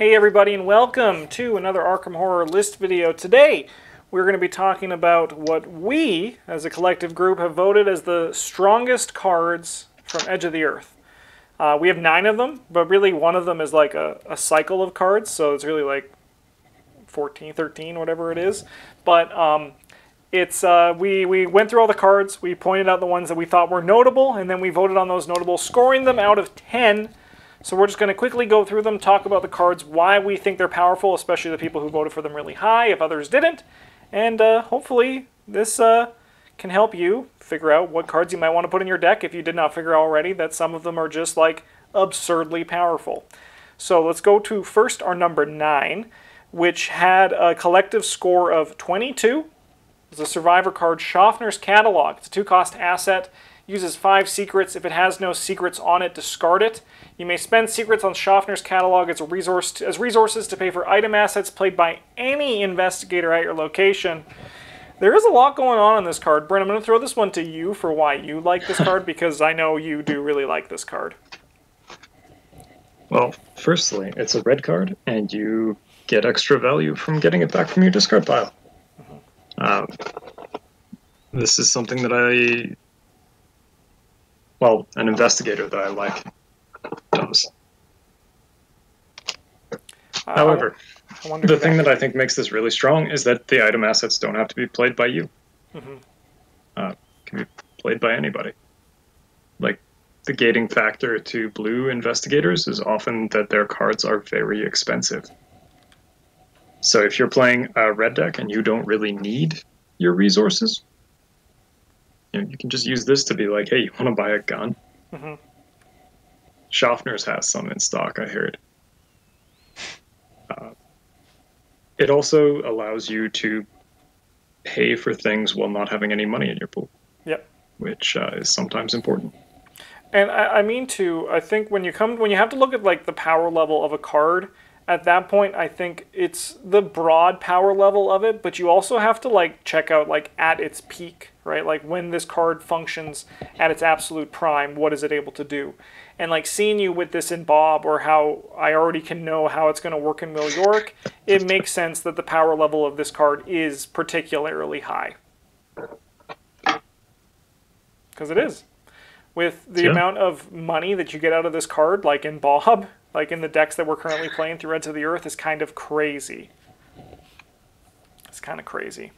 Hey everybody and welcome to another Arkham Horror list video. Today we're going to be talking about what we, as a collective group, have voted as the strongest cards from Edge of the Earth. Uh, we have nine of them, but really one of them is like a, a cycle of cards, so it's really like 14, 13, whatever it is. But um, it's uh, we, we went through all the cards, we pointed out the ones that we thought were notable, and then we voted on those notable, scoring them out of 10 so we're just going to quickly go through them, talk about the cards, why we think they're powerful, especially the people who voted for them really high, if others didn't. And uh, hopefully this uh, can help you figure out what cards you might want to put in your deck if you did not figure out already that some of them are just like absurdly powerful. So let's go to first our number 9, which had a collective score of 22. It's a survivor card, Schaffner's Catalog. It's a two-cost asset uses five secrets. If it has no secrets on it, discard it. You may spend secrets on Schaffner's catalog as, a resource to, as resources to pay for item assets played by any investigator at your location. There is a lot going on in this card. Brent, I'm going to throw this one to you for why you like this card, because I know you do really like this card. Well, firstly, it's a red card, and you get extra value from getting it back from your discard pile. Um, this is something that I well, an investigator that I like does. Uh, However, the thing that I think makes this really strong is that the item assets don't have to be played by you. Mm-hmm. Uh, can be played by anybody. Like the gating factor to blue investigators is often that their cards are very expensive. So if you're playing a red deck and you don't really need your resources, you, know, you can just use this to be like, hey, you want to buy a gun? Mm-hmm. Schaffner's has some in stock, I heard. Uh, it also allows you to pay for things while not having any money in your pool. Yep. Which uh, is sometimes important. And I, I mean to, I think when you come, when you have to look at like the power level of a card, at that point i think it's the broad power level of it but you also have to like check out like at its peak right? Like when this card functions at its absolute prime what is it able to do? And like seeing you with this in bob or how i already can know how it's going to work in will york it makes sense that the power level of this card is particularly high. Because it is. With the yeah. amount of money that you get out of this card like in bob like in the decks that we're currently playing through Reds of the Earth, is kind of crazy. It's kind of crazy.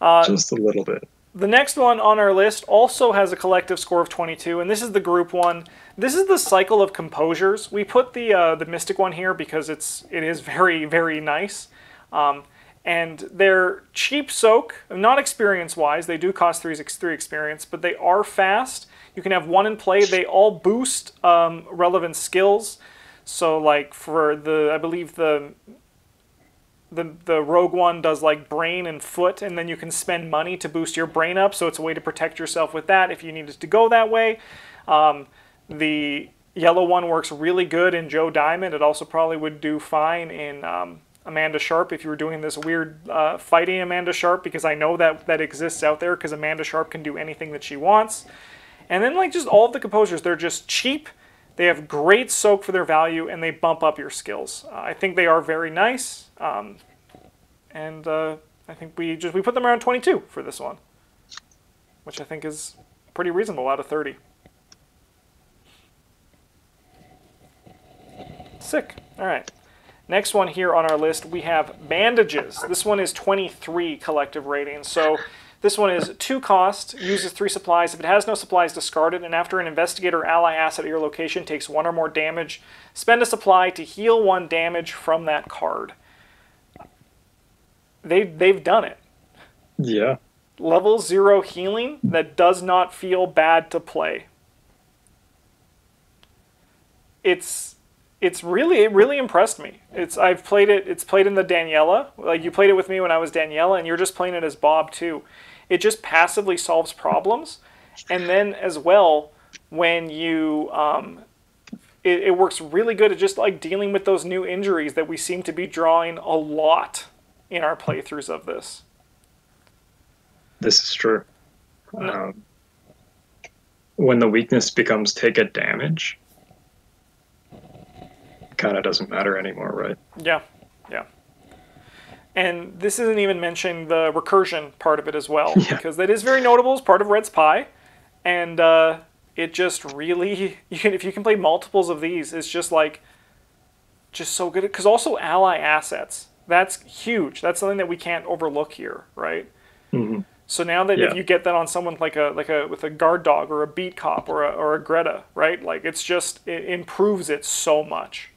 Uh, Just a little bit. The next one on our list also has a collective score of 22, and this is the group one. This is the cycle of composures. We put the uh, the mystic one here because it's it is very very nice, um, and they're cheap soak, not experience wise. They do cost three three experience, but they are fast you can have one in play. They all boost um, relevant skills. So like for the, I believe the the the rogue one does like brain and foot and then you can spend money to boost your brain up so it's a way to protect yourself with that if you needed to go that way um, the yellow one works really good in joe diamond it also probably would do fine in um, amanda sharpe if you were doing this weird uh, fighting amanda sharpe because i know that that exists out there because amanda sharpe can do anything that she wants and then like just all of the composures, they're just cheap. They have great soak for their value, and they bump up your skills. Uh, I think they are very nice, um, and uh, I think we just we put them around 22 for this one, which I think is pretty reasonable out of 30. Sick. All right. Next one here on our list, we have bandages. This one is 23 collective rating. So this one is two cost, uses three supplies. If it has no supplies, discard it. And after an investigator ally asset at your location takes one or more damage, spend a supply to heal one damage from that card. They, they've done it. Yeah. Level zero healing that does not feel bad to play. It's it's really it really impressed me. It's I've played it. It's played in the Daniela. Like you played it with me when I was Daniela, and you're just playing it as Bob too. It just passively solves problems, and then as well when you um, it, it works really good at just like dealing with those new injuries that we seem to be drawing a lot in our playthroughs of this. This is true. Um, when the weakness becomes take a damage, kind of doesn't matter anymore, right? Yeah, yeah. And this isn't even mentioning the recursion part of it as well, yeah. because that is very notable as part of Red's Pie, and uh, it just really you can if you can play multiples of these, it's just like just so good. Because also ally assets, that's huge. That's something that we can't overlook here, right? Mm-hmm. So now that yeah. if you get that on someone like a like a with a guard dog or a beat cop or a, or a Greta, right? Like it's just it improves it so much.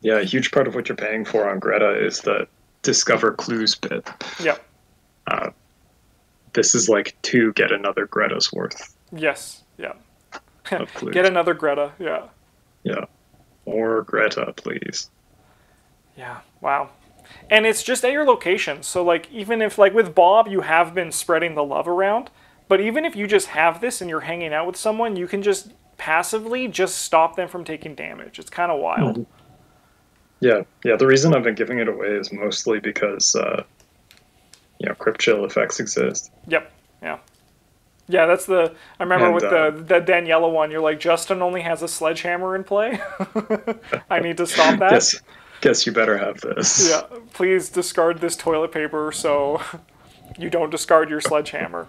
Yeah, a huge part of what you're paying for on Greta is the discover clues bit. Yep. Uh, this is like to get another Greta's worth. Yes. Yeah. get another Greta. Yeah. Yeah. More Greta, please. Yeah. Wow and it's just at your location. So like even if like with Bob you have been spreading the love around, but even if you just have this and you're hanging out with someone, you can just passively just stop them from taking damage. It's kind of wild. Mm-hmm. Yeah, yeah. The reason I've been giving it away is mostly because uh, you know crypt chill effects exist. Yep. Yeah. Yeah, that's the. I remember and, with uh, the the Daniela one, you're like Justin only has a sledgehammer in play. I need to stop that. yes, Guess you better have this. Yeah, please discard this toilet paper so you don't discard your sledgehammer.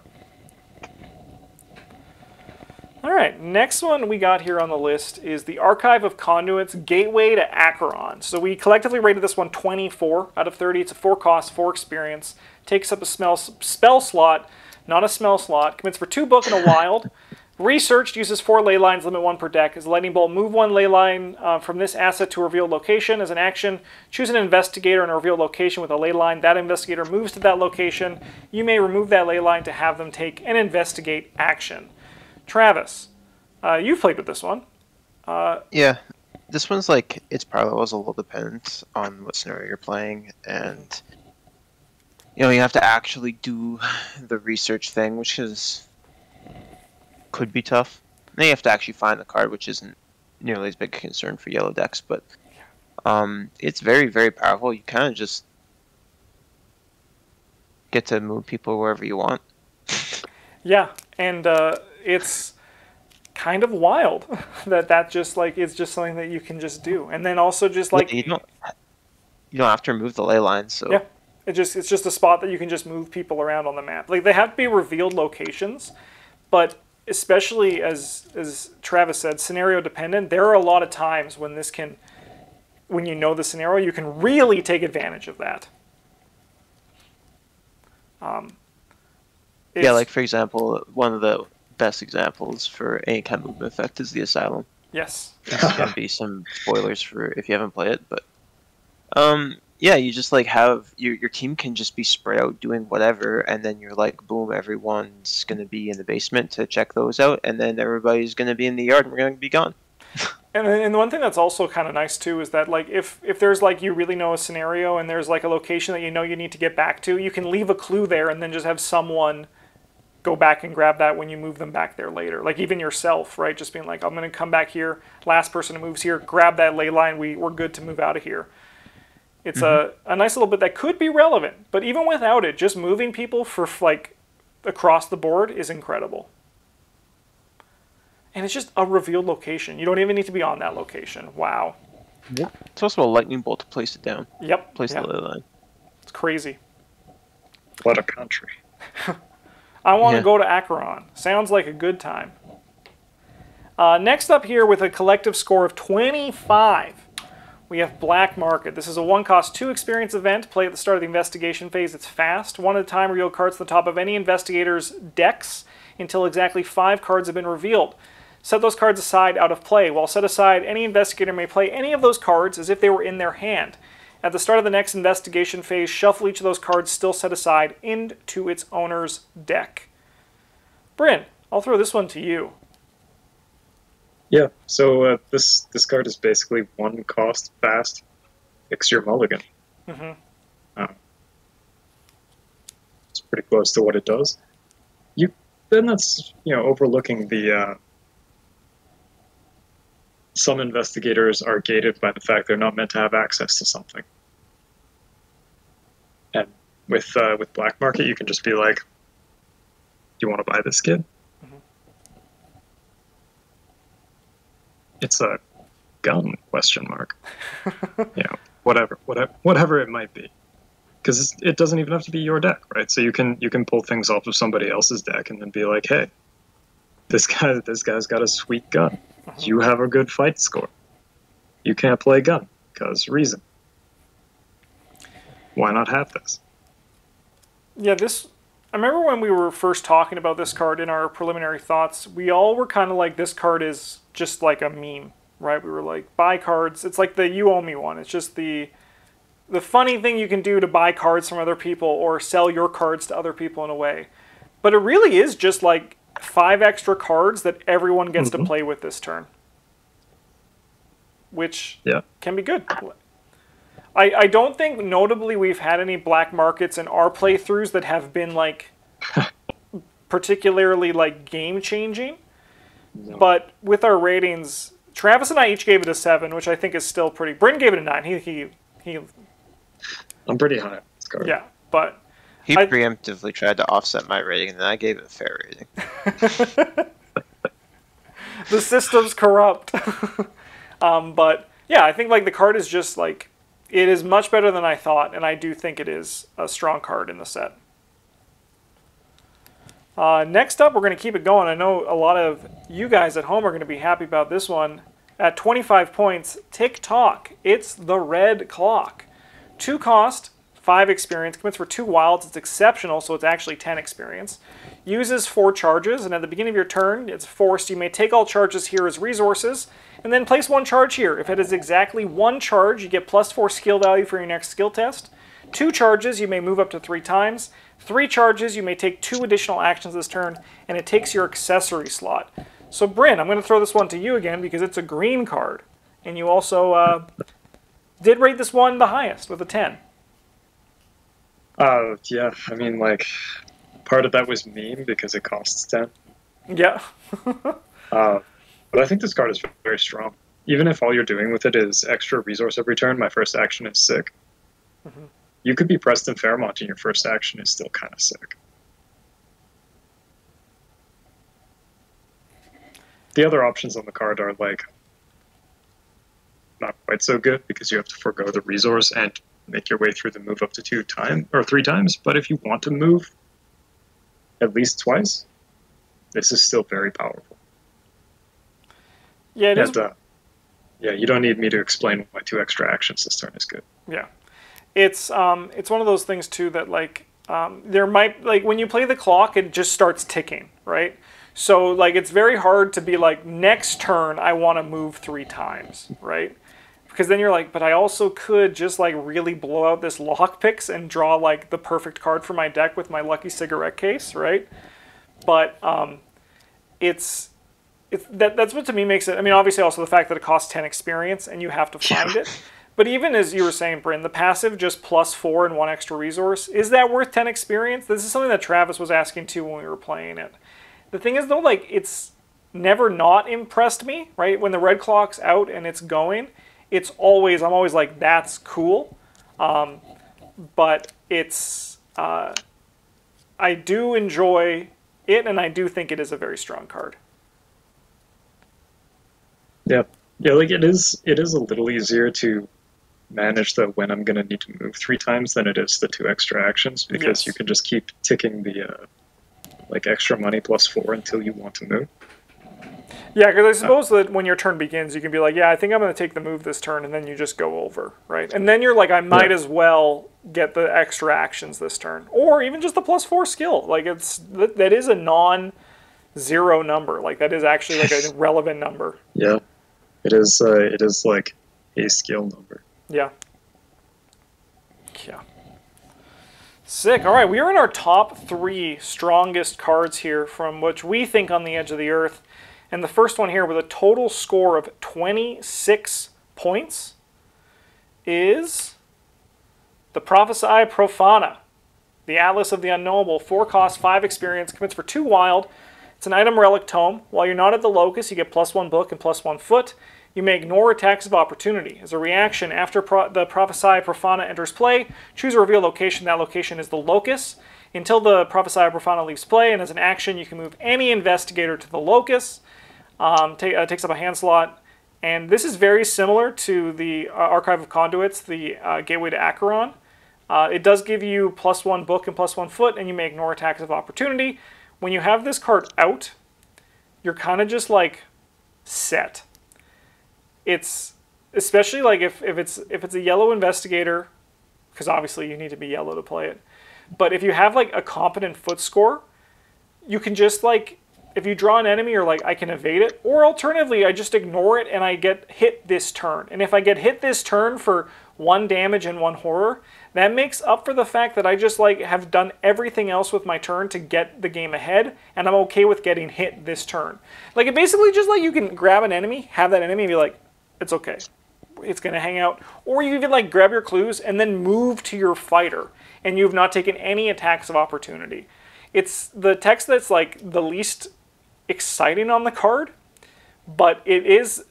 All right, next one we got here on the list is the Archive of Conduits Gateway to Acheron. So we collectively rated this one 24 out of 30. It's a 4 cost, 4 experience. Takes up a smell, spell slot, not a smell slot. Commits for 2 book and a wild. Researched uses four ley lines, limit one per deck. As a lightning bolt, move one ley line uh, from this asset to a revealed location. As an action, choose an investigator in a revealed location with a ley line. That investigator moves to that location. You may remove that ley line to have them take an investigate action. Travis, uh, you've played with this one. Uh, yeah, this one's like its power levels a little dependent on what scenario you're playing, and you know you have to actually do the research thing, which is could be tough. Then you have to actually find the card, which isn't nearly as big a concern for yellow decks, but um, it's very, very powerful. You kind of just get to move people wherever you want. Yeah, and uh, it's kind of wild that that just like it's just something that you can just do, and then also just like you don't you don't have to remove the ley lines. So yeah, it just it's just a spot that you can just move people around on the map. Like they have to be revealed locations, but especially as as Travis said, scenario dependent. There are a lot of times when this can, when you know the scenario, you can really take advantage of that. Um, yeah, like for example, one of the best examples for any kind of movement effect is the asylum. Yes. There's gonna be some spoilers for if you haven't played it, but um, yeah, you just like have your your team can just be spread out doing whatever, and then you're like, boom, everyone's gonna be in the basement to check those out, and then everybody's gonna be in the yard, and we're gonna be gone. and and one thing that's also kind of nice too is that like if if there's like you really know a scenario and there's like a location that you know you need to get back to, you can leave a clue there and then just have someone go back and grab that when you move them back there later. Like even yourself, right? Just being like, I'm gonna come back here, last person who moves here, grab that ley line, we we're good to move out of here. It's mm-hmm. a, a nice little bit that could be relevant, but even without it, just moving people for like across the board is incredible. And it's just a revealed location. You don't even need to be on that location. Wow. Yep. It's also a lightning bolt to place it down. Yep. Place yep. the line. It's crazy. What a country. I want yeah. to go to Acheron. Sounds like a good time. Uh, next up here with a collective score of 25 we have Black Market. This is a one cost, two experience event. Play at the start of the investigation phase. It's fast. One at a time, reveal cards to the top of any investigator's decks until exactly five cards have been revealed. Set those cards aside out of play. While set aside, any investigator may play any of those cards as if they were in their hand. At the start of the next investigation phase, shuffle each of those cards still set aside into its owner's deck. Bryn, I'll throw this one to you. Yeah, so uh, this this card is basically one cost fast, fix your mulligan. Mm-hmm. Uh, it's pretty close to what it does. You then that's you know overlooking the. Uh, some investigators are gated by the fact they're not meant to have access to something. And with uh, with black market, you can just be like, "Do you want to buy this kid?" it's a gun? Question mark. you know, whatever, whatever, whatever it might be, because it doesn't even have to be your deck, right? So you can you can pull things off of somebody else's deck and then be like, hey, this guy this guy's got a sweet gun. Uh-huh. You have a good fight score. You can't play gun because reason. Why not have this? Yeah, this I remember when we were first talking about this card in our preliminary thoughts, we all were kind of like, this card is just like a meme, right? We were like, buy cards. It's like the you owe me one. It's just the the funny thing you can do to buy cards from other people or sell your cards to other people in a way. But it really is just like five extra cards that everyone gets mm-hmm. to play with this turn, which yeah. can be good. I, I don't think notably we've had any black markets in our playthroughs that have been like particularly like game changing. No. But with our ratings, Travis and I each gave it a seven, which I think is still pretty. Bryn gave it a nine. He he he. I'm pretty high. Yeah, but he I, preemptively tried to offset my rating, and I gave it a fair rating. the system's corrupt. um, but yeah, I think like the card is just like it is much better than I thought, and I do think it is a strong card in the set. Uh, next up, we're going to keep it going. I know a lot of you guys at home are going to be happy about this one. At 25 points, Tick Tock. It's the red clock. Two cost, five experience, commits for two wilds. It's exceptional, so it's actually 10 experience. Uses four charges, and at the beginning of your turn, it's forced. You may take all charges here as resources and then place one charge here. If it is exactly one charge, you get plus four skill value for your next skill test. Two charges, you may move up to three times. Three charges, you may take two additional actions this turn, and it takes your accessory slot. So Bryn, I'm going to throw this one to you again because it's a green card. And you also uh, did rate this one the highest with a 10. Uh, yeah, I mean, like, part of that was meme because it costs 10. Yeah. uh, but I think this card is very strong. Even if all you're doing with it is extra resource every turn, my first action is sick. Mm-hmm. You could be Preston Fairmont and your first action is still kind of sick. The other options on the card are like not quite so good because you have to forego the resource and make your way through the move up to two times or three times. But if you want to move at least twice, this is still very powerful. Yeah, it and, is. Uh, yeah, you don't need me to explain why two extra actions this turn is good. Yeah, it's um, it's one of those things too that like um, there might like when you play the clock, it just starts ticking, right? So like it's very hard to be like next turn I want to move three times, right? Because then you're like, but I also could just like really blow out this lockpicks and draw like the perfect card for my deck with my lucky cigarette case, right? But um, it's it's, that, that's what to me makes it. I mean, obviously, also the fact that it costs 10 experience and you have to find it. But even as you were saying, Bryn, the passive just plus four and one extra resource, is that worth 10 experience? This is something that Travis was asking too when we were playing it. The thing is, though, like, it's never not impressed me, right? When the red clock's out and it's going, it's always, I'm always like, that's cool. Um, but it's, uh, I do enjoy it and I do think it is a very strong card. Yeah, yeah, like it is. It is a little easier to manage the when I'm going to need to move three times than it is the two extra actions because yes. you can just keep ticking the uh, like extra money plus four until you want to move. Yeah, because I suppose that when your turn begins, you can be like, "Yeah, I think I'm going to take the move this turn," and then you just go over, right? And then you're like, "I might yeah. as well get the extra actions this turn, or even just the plus four skill." Like it's that, that is a non-zero number. Like that is actually like a relevant number. Yeah. It is uh, it is like a skill number. Yeah. Yeah. Sick. All right, we are in our top three strongest cards here from which we think on the edge of the earth. And the first one here with a total score of 26 points is the Prophesiae Profana. The Atlas of the Unknowable. Four cost, five experience, commits for two wild, it's an item relic tome. While you're not at the locus, you get plus one book and plus one foot. You may ignore attacks of opportunity. As a reaction, after pro the Prophesiae Profana enters play, choose a reveal location. That location is the locus. Until the Prophesiae Profana leaves play, and as an action, you can move any investigator to the locus. Um, uh, takes up a hand slot. And this is very similar to the uh, Archive of Conduits, the uh, Gateway to Acheron. Uh, it does give you plus one book and plus one foot, and you may ignore attacks of opportunity. When you have this card out, you're kind of just like set. It's especially like if, if it's if it's a yellow investigator, because obviously you need to be yellow to play it. But if you have like a competent foot score, you can just like if you draw an enemy or like I can evade it, or alternatively I just ignore it and I get hit this turn. And if I get hit this turn for one damage and one horror, that makes up for the fact that I just like have done everything else with my turn to get the game ahead, and I'm okay with getting hit this turn. Like it basically just like you can grab an enemy, have that enemy, and be like, it's okay, it's gonna hang out, or you even like grab your clues and then move to your fighter, and you've not taken any attacks of opportunity. It's the text that's like the least exciting on the card, but it is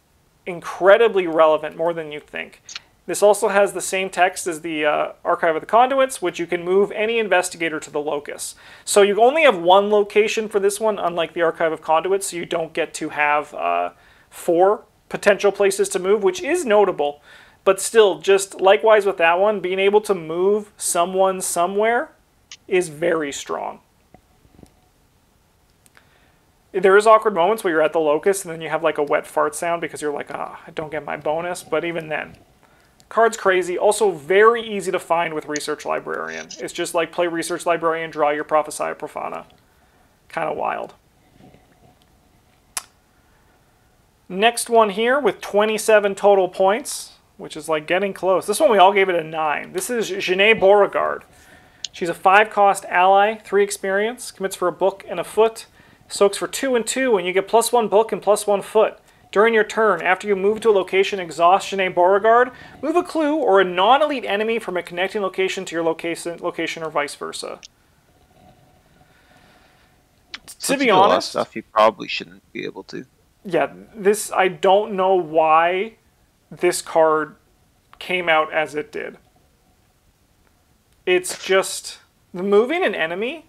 incredibly relevant more than you think. This also has the same text as the uh, Archive of the Conduits, which you can move any investigator to the locus. So you only have one location for this one, unlike the Archive of Conduits, so you don't get to have uh, four potential places to move, which is notable. But still, just likewise with that one, being able to move someone somewhere is very strong. There is awkward moments where you're at the locus and then you have like a wet fart sound because you're like, ah, I don't get my bonus. But even then, Card's crazy. Also very easy to find with Research Librarian. It's just like play Research Librarian, draw your Prophesiae Profana. Kind of wild. Next one here with 27 total points, which is like getting close. This one we all gave it a 9. This is Janae Beauregard. She's a 5 cost ally, 3 experience, commits for a book and a foot, soaks for 2 and 2, and you get plus 1 book and plus 1 foot. During your turn, after you move to a location, exhaust Janae Beauregard, move a clue or a non-elite enemy from a connecting location to your location, location or vice versa. to be honest, stuff you probably shouldn't be able to. Yeah, this I don't know why this card came out as it did. It's just the moving an enemy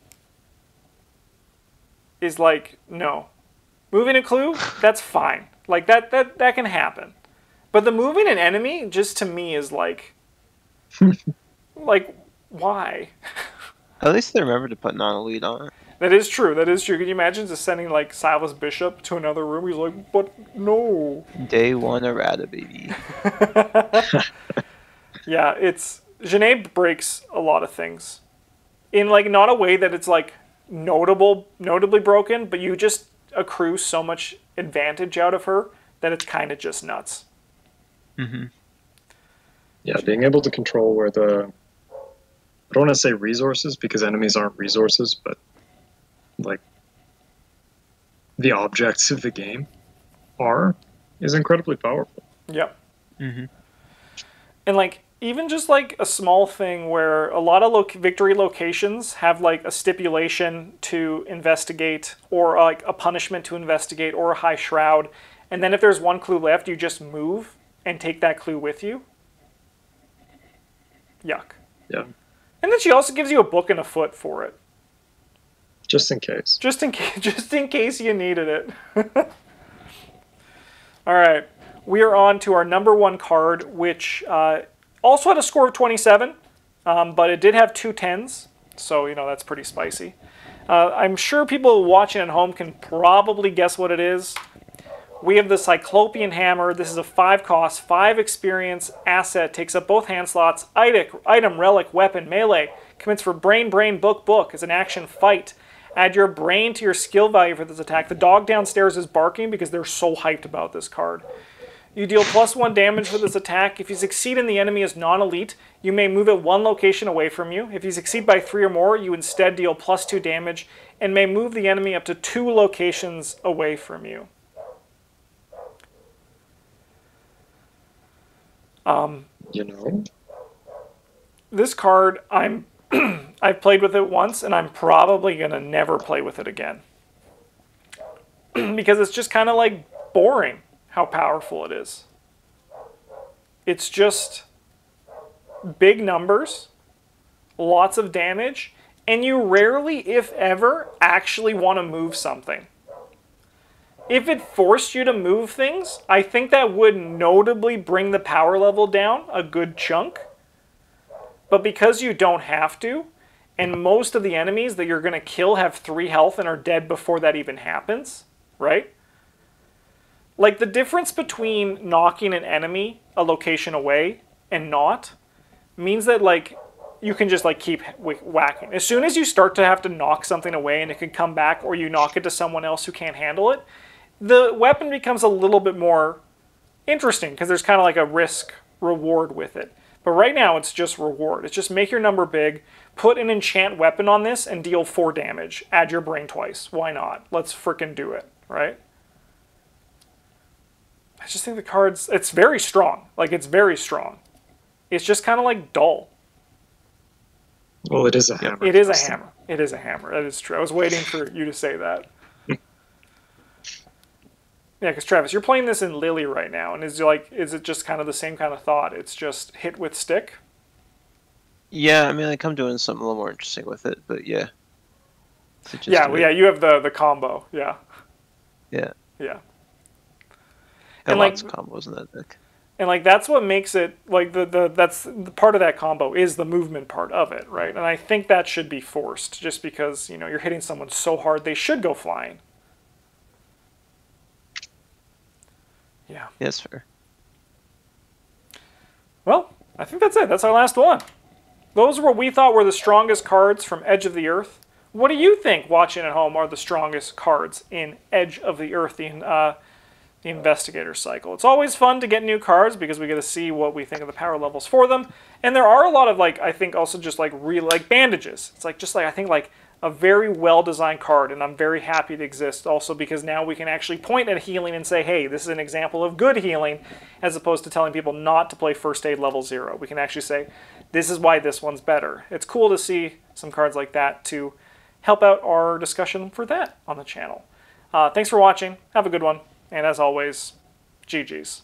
is like no. Moving a clue, that's fine. Like that that that can happen. But the moving an enemy just to me is like like why? At least they remember to put non-elite on it. That is true. That is true. Can you imagine just sending like Silas Bishop to another room? He's like, but no. Day one errata, baby. yeah, it's Janae breaks a lot of things, in like not a way that it's like notable, notably broken, but you just accrue so much advantage out of her that it's kind of just nuts. Mm-hmm. Yeah, being able to control where the I don't want to say resources because enemies aren't resources, but like the objects of the game are is incredibly powerful. Yep. Mm-hmm. And like even just like a small thing where a lot of lo- victory locations have like a stipulation to investigate or like a punishment to investigate or a high shroud. And then if there's one clue left you just move and take that clue with you. Yuck. Yeah. And then she also gives you a book and a foot for it. Just in case. Just in case just in case you needed it. All right. We are on to our number one card which uh, also had a score of 27, um, but it did have two tens, so you know that's pretty spicy. Uh, I'm sure people watching at home can probably guess what it is. We have the Cyclopean Hammer. This is a 5 cost, 5 experience asset. Takes up both hand slots. Item, relic, weapon, melee. Commits for brain, brain, book, book. As an action fight. Add your brain to your skill value for this attack. The dog downstairs is barking because they're so hyped about this card. You deal plus one damage for this attack. If you succeed and the enemy is non-elite, you may move it one location away from you. If you succeed by three or more, you instead deal plus two damage and may move the enemy up to two locations away from you. Um, you know, this card, I'm I've played with it once, and I'm probably gonna never play with it again because it's just kind of like boring how powerful it is. It's just big numbers, lots of damage, and you rarely, if ever, actually want to move something. If it forced you to move things, I think that would notably bring the power level down a good chunk. But because you don't have to, and most of the enemies that you're going to kill have 3 health and are dead before that even happens, right? Like the difference between knocking an enemy a location away and not means that like you can just like keep whacking. As soon as you start to have to knock something away and it can come back or you knock it to someone else who can't handle it, the weapon becomes a little bit more interesting because there's kind of like a risk reward with it. But right now it's just reward. It's just make your number big, put an enchant weapon on this and deal 4 damage. Add your brain twice. Why not? Let's fricking do it, right? I just think the cards, it's very strong. Like, it's very strong. It's just kind of like dull. Well, it is a hammer. It is a hammer. It is a hammer. That is true. I was waiting for you to say that. yeah, because Travis, you're playing this in Lily right now, and is like, is it just kind of the same kind of thought? It's just hit with stick. Yeah, I mean, like I'm doing something a little more interesting with it, but yeah. yeah, well, yeah, you have the the combo. Yeah. Yeah. Yeah and lots like, of combos in that deck. And like that's what makes it like the, the that's the part of that combo is the movement part of it, right? And I think that should be forced just because, you know, you're hitting someone so hard they should go flying. Yeah. Yes, fair. Well, I think that's it. That's our last one. Those were what we thought were the strongest cards from Edge of the Earth. What do you think, watching at home, are the strongest cards in Edge of the Earth, in uh, the investigator cycle. It's always fun to get new cards because we get to see what we think of the power levels for them. And there are a lot of like I think also just like real like bandages. It's like just like I think like a very well designed card and I'm very happy to exist also because now we can actually point at healing and say, hey, this is an example of good healing as opposed to telling people not to play first aid level zero. We can actually say, this is why this one's better. It's cool to see some cards like that to help out our discussion for that on the channel. Uh, thanks for watching. Have a good one. And as always, GG's.